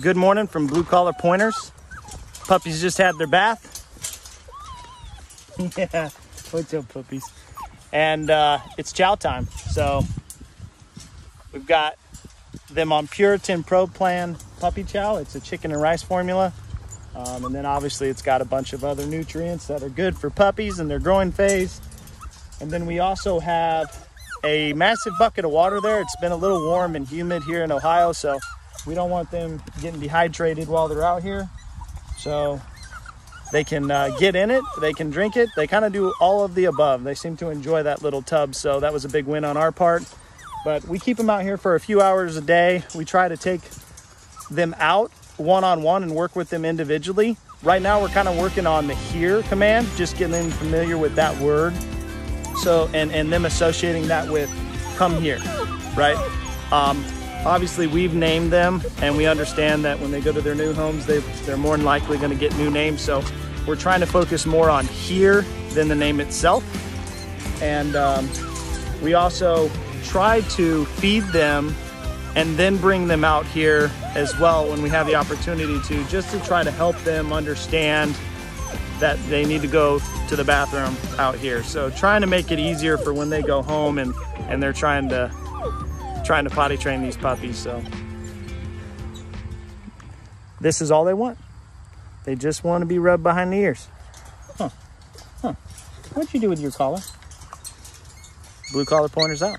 Good morning from Blue Collar Pointers. Puppies just had their bath. yeah, what's up, puppies? And uh, it's chow time. So we've got them on Purina Pro Plan Puppy Chow. It's a chicken and rice formula. Um, and then obviously it's got a bunch of other nutrients that are good for puppies in their growing phase. And then we also have a massive bucket of water there. It's been a little warm and humid here in Ohio, so we don't want them getting dehydrated while they're out here. So they can uh, get in it, they can drink it. They kind of do all of the above. They seem to enjoy that little tub, so that was a big win on our part. But we keep them out here for a few hours a day. We try to take them out one on one and work with them individually. Right now, we're kind of working on the here command, just getting them familiar with that word. So, and, and them associating that with come here, right? Um, obviously, we've named them and we understand that when they go to their new homes, they, they're more than likely going to get new names. So, we're trying to focus more on here than the name itself. And um, we also try to feed them and then bring them out here as well when we have the opportunity to, just to try to help them understand that they need to go to the bathroom out here. So trying to make it easier for when they go home and, and they're trying to trying to potty train these puppies. So this is all they want. They just want to be rubbed behind the ears. Huh. Huh. What'd you do with your collar? Blue collar pointers out.